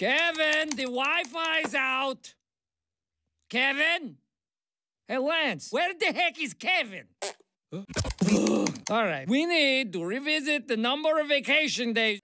Kevin, the Wi-Fi's out. Kevin? Hey, Lance, where the heck is Kevin? All right, we need to revisit the number of vacation days